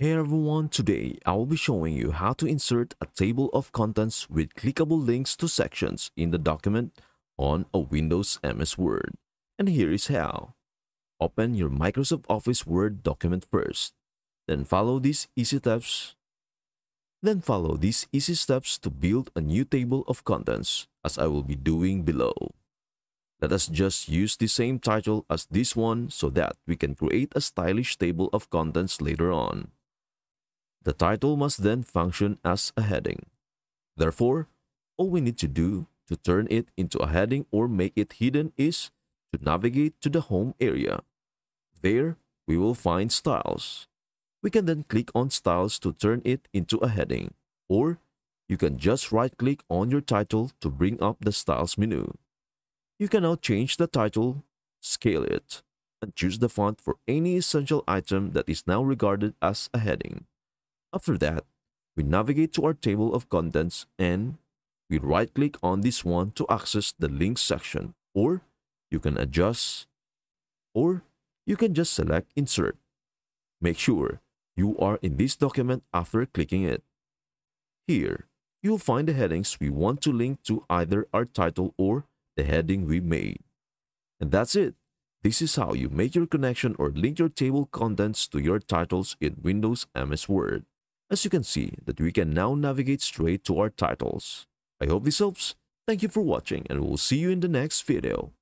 Hey everyone, today I will be showing you how to insert a table of contents with clickable links to sections in the document on a Windows MS Word. And here is how. Open your Microsoft Office Word document first. Then follow these easy steps. Then follow these easy steps to build a new table of contents as I will be doing below. Let us just use the same title as this one so that we can create a stylish table of contents later on. The title must then function as a heading. Therefore, all we need to do to turn it into a heading or make it hidden is to navigate to the home area. There, we will find styles. We can then click on styles to turn it into a heading, or you can just right-click on your title to bring up the styles menu. You can now change the title, scale it, and choose the font for any essential item that is now regarded as a heading. After that, we navigate to our table of contents and we right-click on this one to access the links section or you can adjust or you can just select insert. Make sure you are in this document after clicking it. Here, you'll find the headings we want to link to either our title or the heading we made. And that's it. This is how you make your connection or link your table contents to your titles in Windows MS Word. As you can see that we can now navigate straight to our titles. I hope this helps. Thank you for watching and we'll see you in the next video.